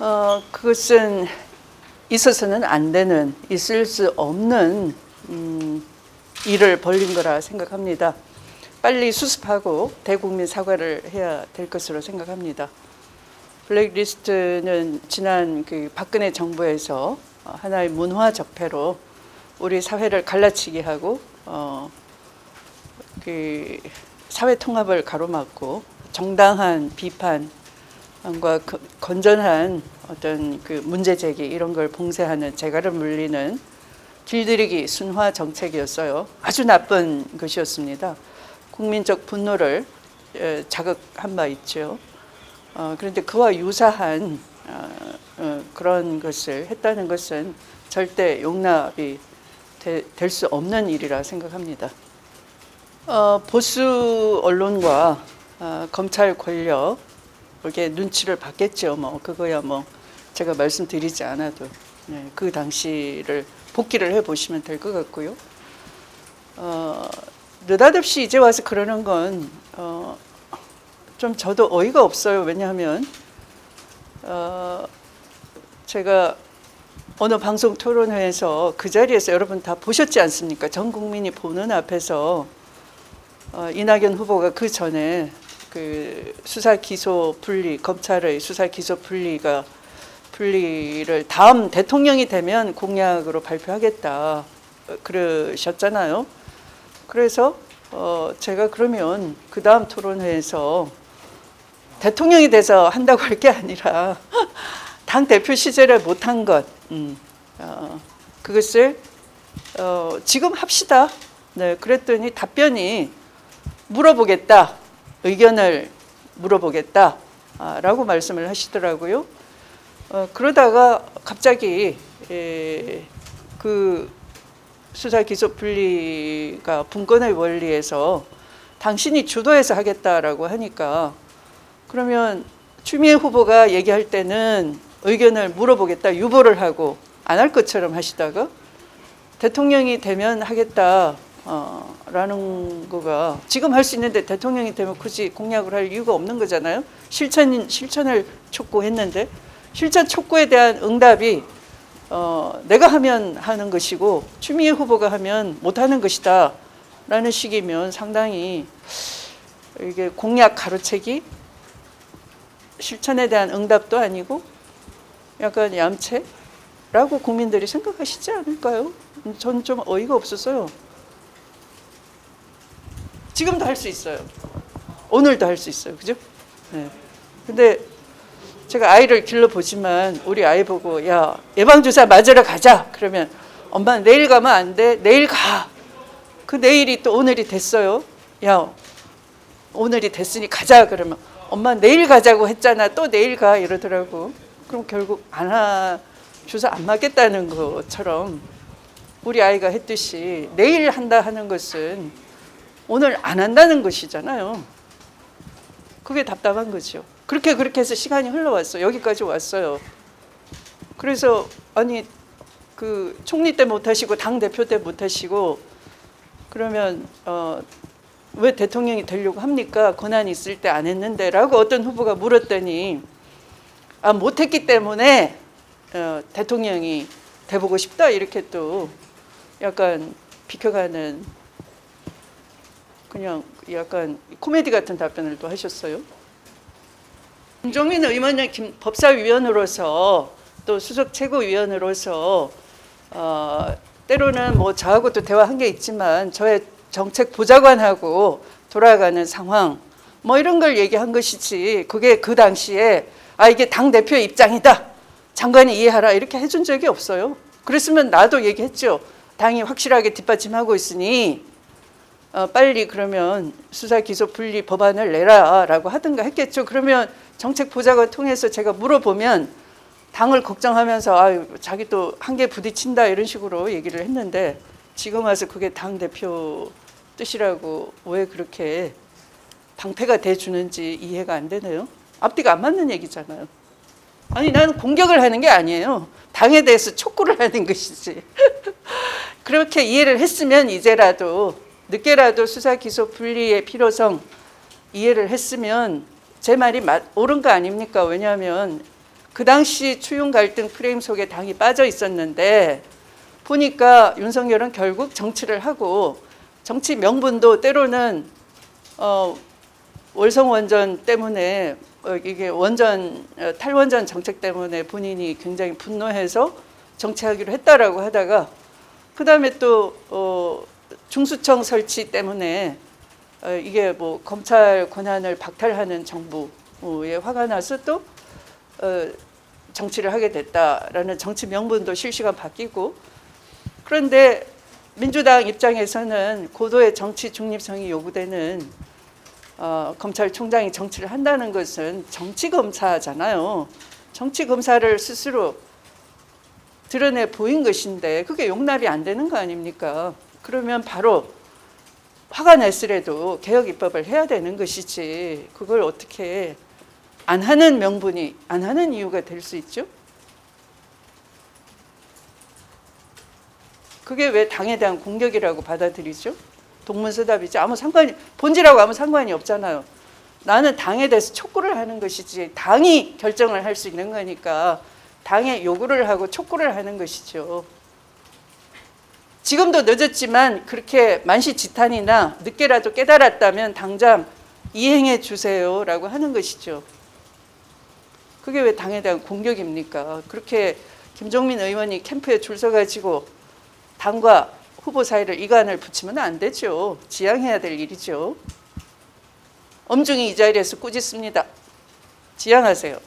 어, 그것은 있어서는 안 되는, 있을 수 없는 음, 일을 벌린 거라 생각합니다. 빨리 수습하고 대국민 사과를 해야 될 것으로 생각합니다. 블랙리스트는 지난 그 박근혜 정부에서 하나의 문화 적폐로 우리 사회를 갈라치게 하고 어, 그 사회 통합을 가로막고 정당한 비판 과그 건전한 어떤 그 문제 제기 이런 걸 봉쇄하는 재갈을 물리는 길들이기 순화 정책이었어요. 아주 나쁜 것이었습니다. 국민적 분노를 자극한 바 있죠. 어, 그런데 그와 유사한 어, 어, 그런 것을 했다는 것은 절대 용납이 될 수 없는 일이라 생각합니다. 어, 보수 언론과 어, 검찰 권력 이게 눈치를 봤겠죠. 뭐 그거야 뭐 제가 말씀드리지 않아도 네, 그 당시를 복기를 해 보시면 될 것 같고요. 어, 느닷없이 이제 와서 그러는 건 어, 좀 저도 어이가 없어요. 왜냐하면 어, 제가 어느 방송 토론회에서 그 자리에서 여러분 다 보셨지 않습니까? 전 국민이 보는 앞에서 어, 이낙연 후보가 그 전에 그 수사 기소 분리 검찰의 수사 기소 분리가 분리를 다음 대통령이 되면 공약으로 발표하겠다 그러셨잖아요. 그래서 어, 제가 그러면 그 다음 토론회에서 대통령이 돼서 한다고 할 게 아니라 당 대표 시절에 못한 것, 음, 어, 그것을 어, 지금 합시다. 네, 그랬더니 답변이 물어보겠다, 의견을 물어보겠다라고 말씀을 하시더라고요. 어, 그러다가 갑자기 에, 그 수사 기소 분리가 분권의 원리에서 당신이 주도해서 하겠다라고 하니까 그러면 추미애 후보가 얘기할 때는 의견을 물어보겠다 유보를 하고 안 할 것처럼 하시다가 대통령이 되면 하겠다 어, 라는 거가 지금 할 수 있는데 대통령이 되면 굳이 공약을 할 이유가 없는 거잖아요. 실천 실천을 촉구했는데 실천 촉구에 대한 응답이 어, 내가 하면 하는 것이고 추미애 후보가 하면 못 하는 것이다 라는 식이면 상당히 이게 공약 가로채기 실천에 대한 응답도 아니고 약간 얌체라고 국민들이 생각하시지 않을까요? 전 좀 어이가 없었어요. 지금도 할 수 있어요. 오늘도 할 수 있어요. 그죠? 네. 근데 제가 아이를 길러보지만 우리 아이 보고 야 예방주사 맞으러 가자 그러면 엄마 내일 가면 안 돼. 내일 가. 그 내일이 또 오늘이 됐어요. 야 오늘이 됐으니 가자 그러면 엄마 내일 가자고 했잖아. 또 내일 가 이러더라고. 그럼 결국 안 하, 주사 안 맞겠다는 것처럼 우리 아이가 했듯이 내일 한다 하는 것은 오늘 안 한다는 것이잖아요. 그게 답답한 거죠. 그렇게 그렇게 해서 시간이 흘러왔어. 여기까지 왔어요. 그래서 아니 그 총리 때 못 하시고 당 대표 때 못 하시고 그러면 어, 왜 대통령이 되려고 합니까? 권한이 있을 때 안 했는데라고 어떤 후보가 물었더니 아 못했기 때문에 어, 대통령이 돼보고 싶다 이렇게 또 약간 비켜가는 그냥 약간 코미디 같은 답변을 또 하셨어요. 김종민 의원은 김, 법사위원으로서 또 수석 최고위원으로서 어, 때로는 뭐 저하고도 대화한 게 있지만 저의 정책 보좌관하고 돌아가는 상황 뭐 이런 걸 얘기한 것이지 그게 그 당시에 아 이게 당 대표의 입장이다 장관이 이해하라 이렇게 해준 적이 없어요. 그랬으면 나도 얘기했죠. 당이 확실하게 뒷받침하고 있으니 어, 빨리 그러면 수사 기소 분리 법안을 내라라고 하든가 했겠죠. 그러면 정책 보좌관 통해서 제가 물어보면 당을 걱정하면서 아 자기 또 한계 부딪힌다 이런 식으로 얘기를 했는데 지금 와서 그게 당 대표 뜻이라고 왜 그렇게 방패가 돼 주는지 이해가 안 되네요. 앞뒤가 안 맞는 얘기잖아요. 아니 나는 공격을 하는 게 아니에요. 당에 대해서 촉구를 하는 것이지. 그렇게 이해를 했으면 이제라도 늦게라도 수사 기소 분리의 필요성 이해를 했으면 제 말이 맞, 옳은 거 아닙니까? 왜냐하면 그 당시 추윤 갈등 프레임 속에 당이 빠져 있었는데 보니까 윤석열은 결국 정치를 하고 정치 명분도 때로는 어, 월성 원전 때문에 어, 이게 원전 어, 탈원전 정책 때문에 본인이 굉장히 분노해서 정치하기로 했다라고 하다가 그 다음에 또 어, 중수청 설치 때문에 어, 이게 뭐 검찰 권한을 박탈하는 정부에 화가 나서 또 어, 정치를 하게 됐다라는 정치 명분도 실시간 바뀌고 그런데 민주당 입장에서는 고도의 정치 중립성이 요구되는 어, 검찰총장이 정치를 한다는 것은 정치 검사잖아요. 정치 검사를 스스로 드러내 보인 것인데 그게 용납이 안 되는 거 아닙니까? 그러면 바로 화가 났으래도 개혁 입법을 해야 되는 것이지 그걸 어떻게 안 하는 명분이 안 하는 이유가 될 수 있죠? 그게 왜 당에 대한 공격이라고 받아들이죠? 동문서답이지 아무 상관이 본질하고 아무 상관이 없잖아요. 나는 당에 대해서 촉구를 하는 것이지 당이 결정을 할 수 있는 거니까 당에 요구를 하고 촉구를 하는 것이죠. 지금도 늦었지만 그렇게 만시지탄이나 늦게라도 깨달았다면 당장 이행해 주세요라고 하는 것이죠. 그게 왜 당에 대한 공격입니까? 그렇게 김종민 의원이 캠프에 줄 서가지고 당과 후보 사이를 이간을 붙이면 안 되죠. 지양해야 될 일이죠. 엄중히 이 자리에서 꾸짖습니다. 지양하세요.